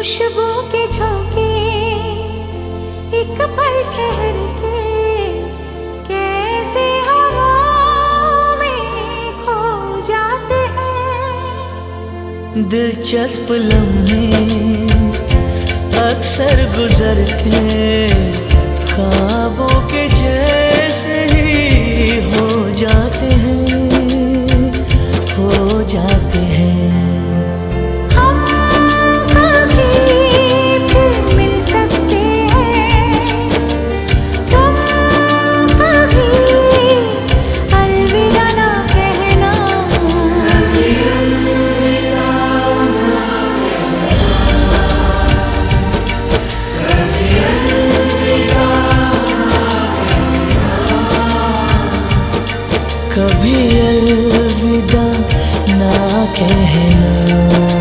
खुशबू के झोंके, एक पल ठहर के कैसे में खो जाते हैं। दिलचस्प लम्हे अक्सर गुजर के कभी अलविदा ना कहना।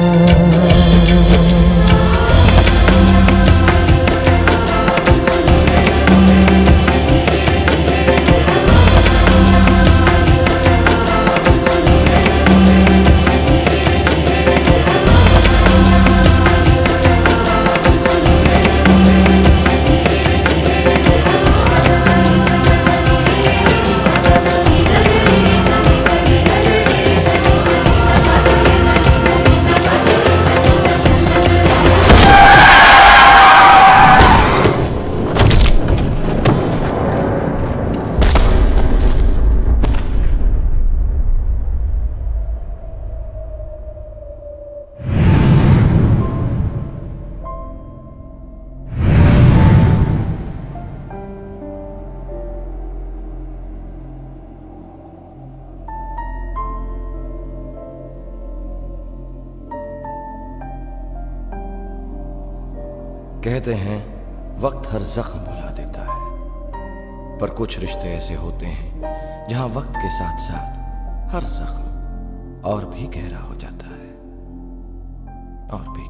कहते हैं, वक्त हर जख्म भुला देता है। पर कुछ रिश्ते ऐसे होते हैं, जहाँ वक्त के साथ साथ हर जख्म और भी गहरा हो जाता है। और भी